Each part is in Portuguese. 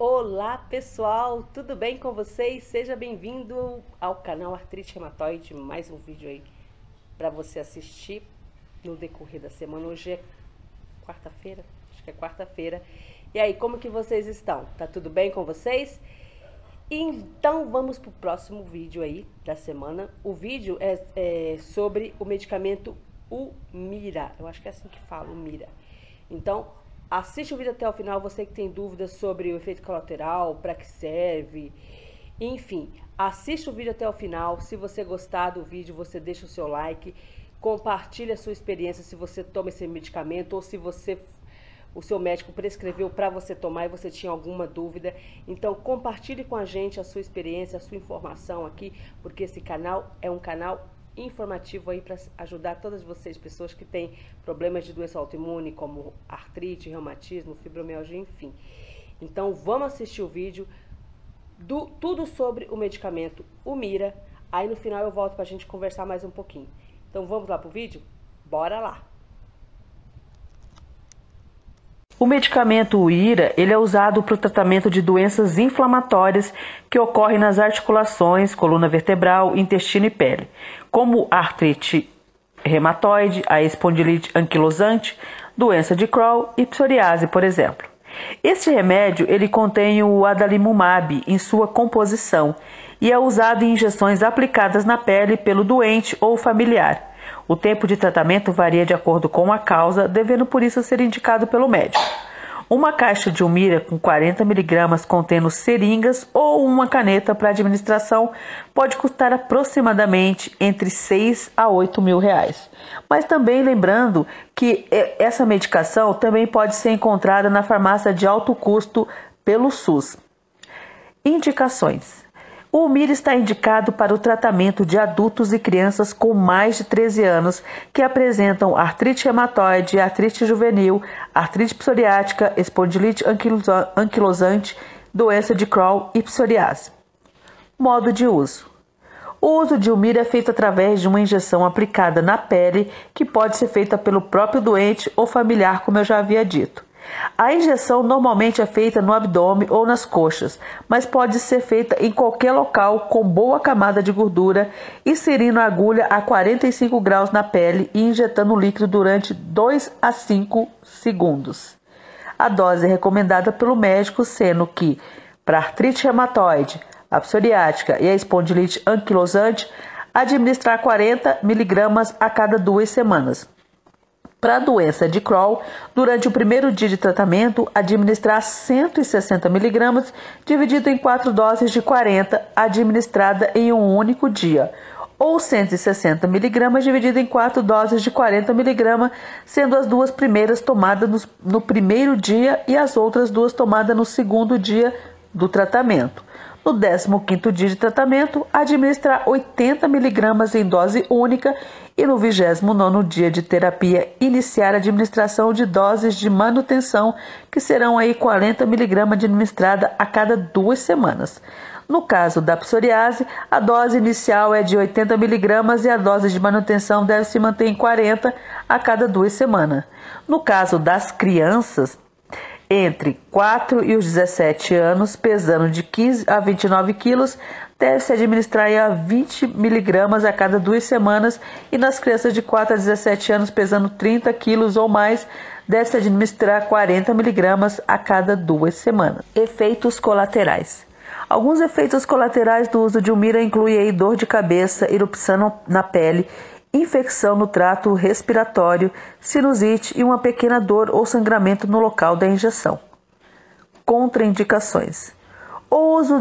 Olá pessoal, tudo bem com vocês? Seja bem-vindo ao canal Artrite Reumatoide, mais um vídeo aí para você assistir no decorrer da semana. Hoje é quarta-feira, acho que é quarta-feira. E aí, como que vocês estão? Tá tudo bem com vocês? Então vamos para o próximo vídeo aí da semana. O vídeo é, é sobre o medicamento Umira. Eu acho que é assim que fala, Umira. Então, assiste o vídeo até o final, você que tem dúvidas sobre o efeito colateral, para que serve, enfim, assiste o vídeo até o final. Se você gostar do vídeo, você deixa o seu like, compartilha a sua experiência se você toma esse medicamento ou se você o seu médico prescreveu para você tomar e você tinha alguma dúvida. Então compartilhe com a gente a sua experiência, a sua informação aqui, porque esse canal é um canal informativo aí para ajudar todas vocês, pessoas que têm problemas de doença autoimune, como artrite, reumatismo, fibromialgia, enfim. Então vamos assistir o vídeo do tudo sobre o medicamento Umira. Aí no final eu volto para a gente conversar mais um pouquinho. Então vamos lá pro vídeo? Bora lá! O medicamento UIRA ele é usado para o tratamento de doenças inflamatórias que ocorrem nas articulações, coluna vertebral, intestino e pele, como artrite reumatoide, a espondilite anquilosante, doença de Crohn e psoriase, por exemplo. Este remédio ele contém o adalimumab em sua composição e é usado em injeções aplicadas na pele pelo doente ou familiar. O tempo de tratamento varia de acordo com a causa, devendo por isso ser indicado pelo médico. Uma caixa de umira com 40 mg contendo seringas ou uma caneta para administração pode custar aproximadamente entre 6 a 8 mil reais. Mas também lembrando que essa medicação também pode ser encontrada na farmácia de alto custo pelo SUS. Indicações: o UMIR está indicado para o tratamento de adultos e crianças com mais de 13 anos que apresentam artrite reumatoide, artrite juvenil, artrite psoriática, espondilite anquilosante, doença de Crohn e psoriase. Modo de uso. O uso de Umir é feito através de uma injeção aplicada na pele, que pode ser feita pelo próprio doente ou familiar, como eu já havia dito. A injeção normalmente é feita no abdômen ou nas coxas, mas pode ser feita em qualquer local com boa camada de gordura, inserindo a agulha a 45 graus na pele e injetando o líquido durante 2 a 5 segundos. A dose é recomendada pelo médico, sendo que para artrite reumatoide, a psoriática e a espondilite anquilosante, administrar 40 miligramas a cada duas semanas. Para a doença de Crohn, durante o primeiro dia de tratamento, administrar 160 mg, dividido em quatro doses de 40, administrada em um único dia, ou 160 mg, dividido em quatro doses de 40 mg, sendo as duas primeiras tomadas no, no primeiro dia e as outras duas tomadas no segundo dia do tratamento. No 15º dia de tratamento, administrar 80 mg em dose única e no 29º dia de terapia, iniciar a administração de doses de manutenção, que serão aí 40 mg administrada a cada duas semanas. No caso da psoriase, a dose inicial é de 80 mg e a dose de manutenção deve se manter em 40 a cada duas semanas. No caso das crianças, entre 4 e os 17 anos, pesando de 15 a 29 quilos, deve-se administrar a 20 miligramas a cada duas semanas e nas crianças de 4 a 17 anos, pesando 30 quilos ou mais, deve-se administrar 40 miligramas a cada duas semanas. Efeitos colaterais. Alguns efeitos colaterais do uso de umira incluem dor de cabeça, erupção na pele, infecção no trato respiratório, sinusite e uma pequena dor ou sangramento no local da injeção. Contraindicações. O uso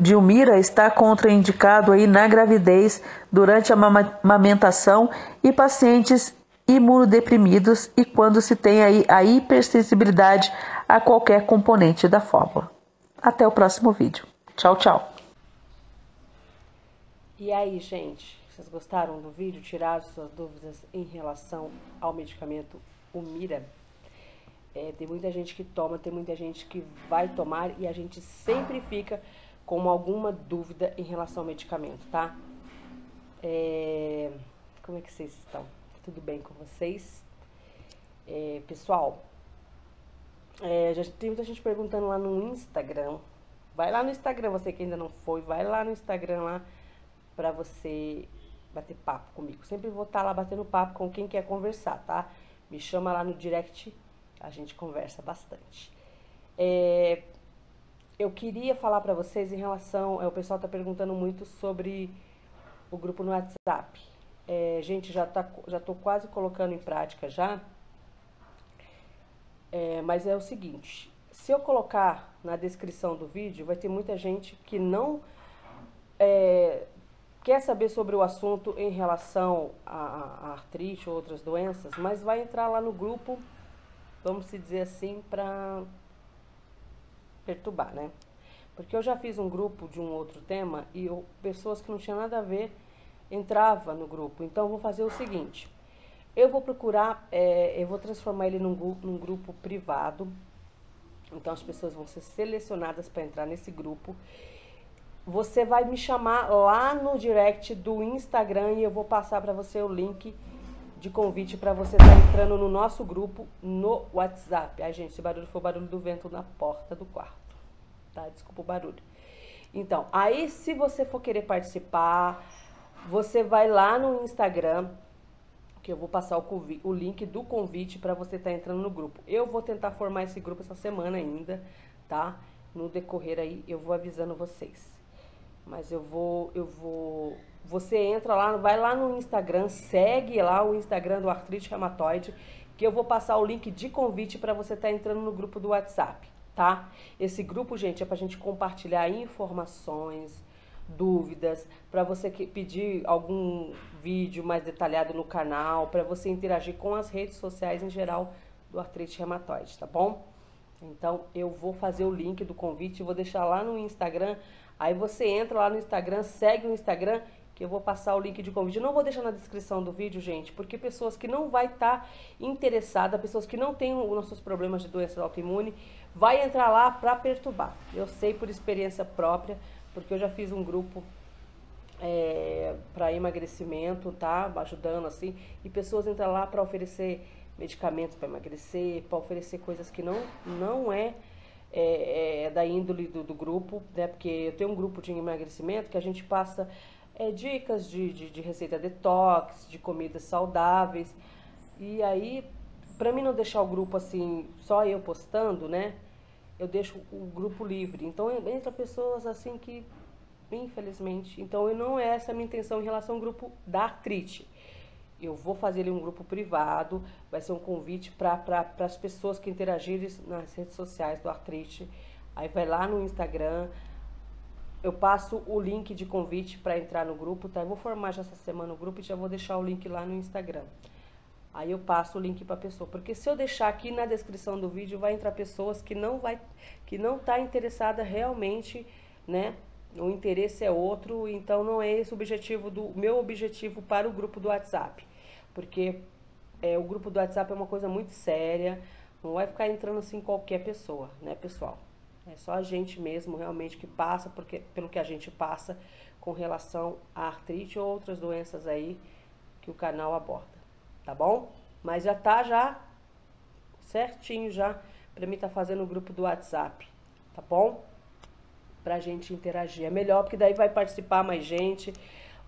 de umira está contraindicado aí na gravidez, durante a amamentação e pacientes imunodeprimidos e quando se tem aí a hipersensibilidade a qualquer componente da fórmula. Até o próximo vídeo. Tchau, tchau. E aí, gente? Vocês gostaram do vídeo? Tiraram suas dúvidas em relação ao medicamento Umira? É, tem muita gente que toma, tem muita gente que vai tomar e a gente sempre fica com alguma dúvida em relação ao medicamento, tá? É, como é que vocês estão? Tudo bem com vocês? É, pessoal, É, já tem muita gente perguntando lá no Instagram. Vai lá no Instagram, você que ainda não foi, vai lá no Instagram lá pra você bater papo comigo. Sempre vou estar tá lá batendo papo com quem quer conversar, tá? Me chama lá no direct, a gente conversa bastante. É, eu queria falar para vocês em relação. É, o pessoal está perguntando muito sobre o grupo no WhatsApp. É, gente, já tá, já tô quase colocando em prática já. É, mas é o seguinte, se eu colocar na descrição do vídeo, vai ter muita gente que não é, quer saber sobre o assunto em relação a artrite ou outras doenças, mas vai entrar lá no grupo, vamos se dizer assim, para perturbar, né? Porque eu já fiz um grupo de um outro tema e eu, pessoas que não tinham nada a ver entrava no grupo. Então vou fazer o seguinte, eu vou procurar, é, eu vou transformar ele num, num grupo privado. Então as pessoas vão ser selecionadas para entrar nesse grupo. Você vai me chamar lá no direct do Instagram e eu vou passar para você o link de convite para você estar tá entrando no nosso grupo no WhatsApp. Ai, gente, esse barulho foi o barulho do vento na porta do quarto tá? Desculpa o barulho. Então, aí se você for querer participar, você vai lá no Instagram, que eu vou passar o, o link do convite para você estar tá entrando no grupo. Eu vou tentar formar esse grupo essa semana ainda, tá? No decorrer aí eu vou avisando vocês. Mas eu vou, eu vou, você entra lá, vai lá no Instagram, segue lá o Instagram do Artrite Reumatoide, que eu vou passar o link de convite para você estar tá entrando no grupo do WhatsApp tá? Esse grupo, gente, é para a gente compartilhar informações, dúvidas, para você pedir algum vídeo mais detalhado no canal, para você interagir com as redes sociais em geral do artrite reumatoide, tá bom? Então, eu vou fazer o link do convite, vou deixar lá no Instagram. Aí você entra lá no Instagram, segue o Instagram que eu vou passar o link de convite. Eu não vou deixar na descrição do vídeo, gente, porque pessoas que não vai estar tá interessadas, pessoas que não têm os nossos problemas de doença autoimune, vai entrar lá para perturbar. Eu sei por experiência própria, porque eu já fiz um grupo é, para emagrecimento, tá? Ajudando assim, e pessoas entram lá para oferecer medicamentos para emagrecer, para oferecer coisas que não, não é, é, é da índole do, do, grupo, né? Porque eu tenho um grupo de emagrecimento que a gente passa é, dicas de, de, de receita detox, de comidas saudáveis. E aí, para mim não deixar o grupo assim, só eu postando, né? Eu deixo o grupo livre. Então entra pessoas assim que, infelizmente, então não é essa a minha intenção em relação ao grupo da artrite. Eu vou fazer ele um grupo privado, vai ser um convite para pra, as pessoas que interagirem nas redes sociais do artrite. Aí vai lá no Instagram, eu passo o link de convite para entrar no grupo, tá? Eu vou formar já essa semana o grupo e já vou deixar o link lá no Instagram. Aí eu passo o link para a pessoa, porque se eu deixar aqui na descrição do vídeo, vai entrar pessoas que não vai que não tá interessada realmente, né? O interesse é outro, então não é esse o objetivo do meu objetivo para o grupo do WhatsApp. Porque é, o grupo do WhatsApp é uma coisa muito séria, não vai ficar entrando assim qualquer pessoa, né, pessoal? É só a gente mesmo realmente que passa porque, pelo que a gente passa com relação à artrite ou outras doenças aí que o canal aborda, tá bom? Mas já tá já certinho já para mim tá fazendo o grupo do WhatsApp, tá bom? Pra gente interagir. É melhor porque daí vai participar mais gente,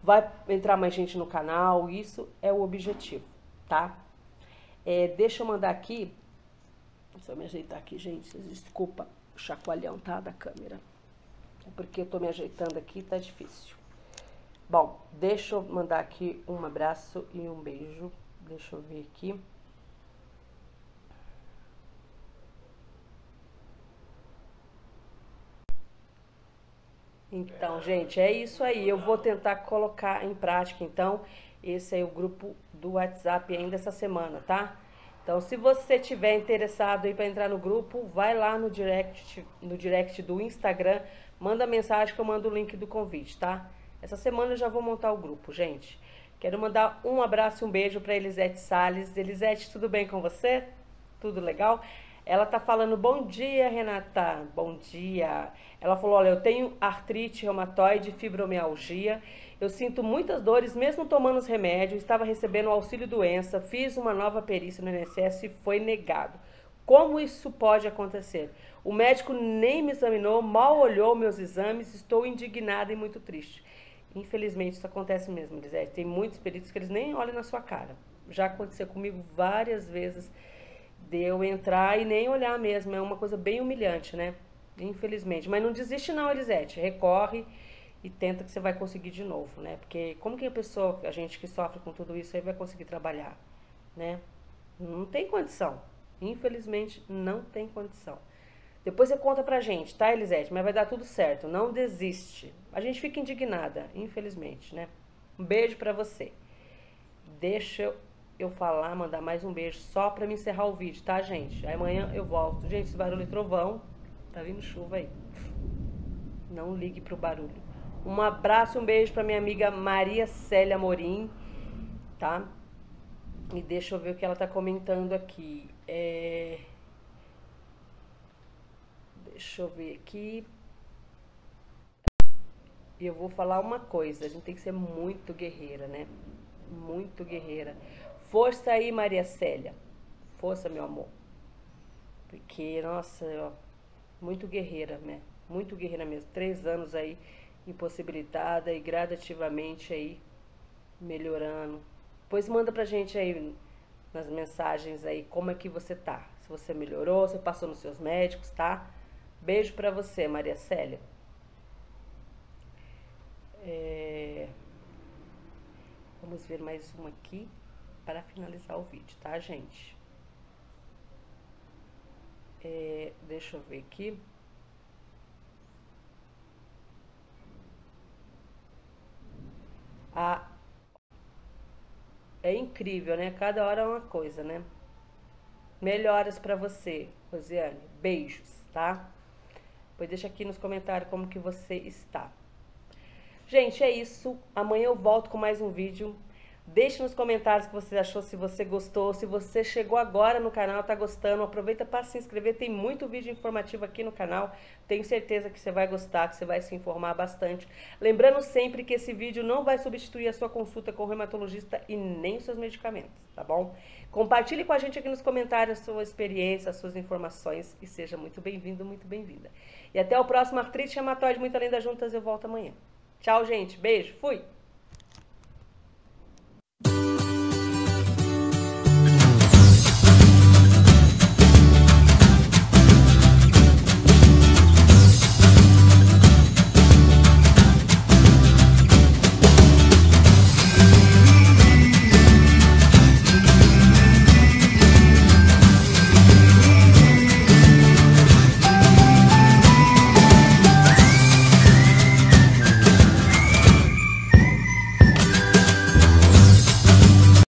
vai entrar mais gente no canal, isso é o objetivo, tá? É, deixa eu mandar aqui, deixa eu me ajeitar aqui, gente, desculpa chacoalhão, tá? Da câmera. É porque eu tô me ajeitando aqui, tá difícil. Bom, deixa eu mandar aqui um abraço e um beijo. Deixa eu ver aqui. Então, gente, é isso aí. Eu vou tentar colocar em prática, então, esse é o grupo do WhatsApp ainda essa semana, tá? Então, se você tiver interessado aí para entrar no grupo, vai lá no direct, no direct do Instagram, manda mensagem que eu mando o link do convite, tá? Essa semana eu já vou montar o grupo, gente. Quero mandar um abraço e um beijo para Elisete Sales. Elisete, tudo bem com você? Tudo legal? Ela tá falando, bom dia, Renata. Bom dia. Ela falou, olha, eu tenho artrite reumatoide, fibromialgia eu sinto muitas dores mesmo tomando os remédios, estava recebendo auxílio doença, fiz uma nova perícia no INSS e foi negado. Como isso pode acontecer? O médico nem me examinou, mal olhou meus exames, estou indignada e muito triste. Infelizmente, isso acontece mesmo, Elisete. Tem muitos peritos que eles nem olham na sua cara. Já aconteceu comigo várias vezes de eu entrar e nem olhar mesmo. É uma coisa bem humilhante, né? Infelizmente. Mas não desiste não, Elisete. Recorre e tenta que você vai conseguir de novo, né? Porque como que a pessoa, a gente que sofre com tudo isso aí vai conseguir trabalhar, né? Não tem condição. Infelizmente, não tem condição. Depois você conta pra gente, tá, Elisete? Mas vai dar tudo certo. Não desiste. A gente fica indignada, infelizmente, né? Um beijo para você. Deixa eu falar, mandar mais um beijo só pra me encerrar o vídeo, tá, gente? Aí amanhã eu volto. Gente, esse barulho é trovão. Tá vindo chuva aí. Não ligue pro barulho. Um abraço, um beijo pra minha amiga Maria Célia Morim, tá? E deixa eu ver o que ela tá comentando aqui. É... Deixa eu ver aqui. E eu vou falar uma coisa, a gente tem que ser muito guerreira, né? Muito guerreira. Força aí, Maria Célia. Força, meu amor. Porque, nossa, ó, muito guerreira, né? Muito guerreira mesmo. Três anos aí impossibilitada e gradativamente aí melhorando. Pois manda pra gente aí nas mensagens aí como é que você tá. Se você melhorou, se passou nos seus médicos, tá? Beijo pra você, Maria Célia. É... Vamos ver mais uma aqui para finalizar o vídeo, tá, gente? É... Deixa eu ver aqui. A... É incrível, né? Cada hora é uma coisa, né? Melhoras para você, Rosiane. Beijos, tá? Pois deixa aqui nos comentários como que você está. Gente, é isso. Amanhã eu volto com mais um vídeo. Deixe nos comentários o que você achou, se você gostou, se você chegou agora no canal, tá gostando, aproveita para se inscrever, tem muito vídeo informativo aqui no canal, tenho certeza que você vai gostar, que você vai se informar bastante. Lembrando sempre que esse vídeo não vai substituir a sua consulta com o reumatologista e nem os seus medicamentos, tá bom? Compartilhe com a gente aqui nos comentários a sua experiência, as suas informações e seja muito bem-vindo, muito bem-vinda. E até o próximo Artrite Reumatoide Muito Além das Juntas, eu volto amanhã. Tchau, gente. Beijo. Fui.